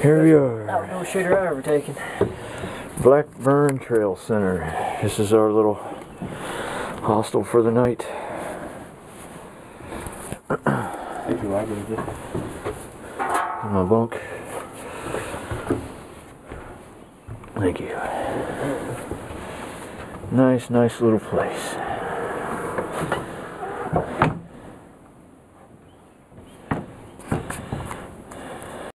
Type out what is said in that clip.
Here we are, Outdoor shooter I ever taken. Blackburn Trail Center. This is our little hostel for the night. My bunk. Thank you. Nice, nice little place.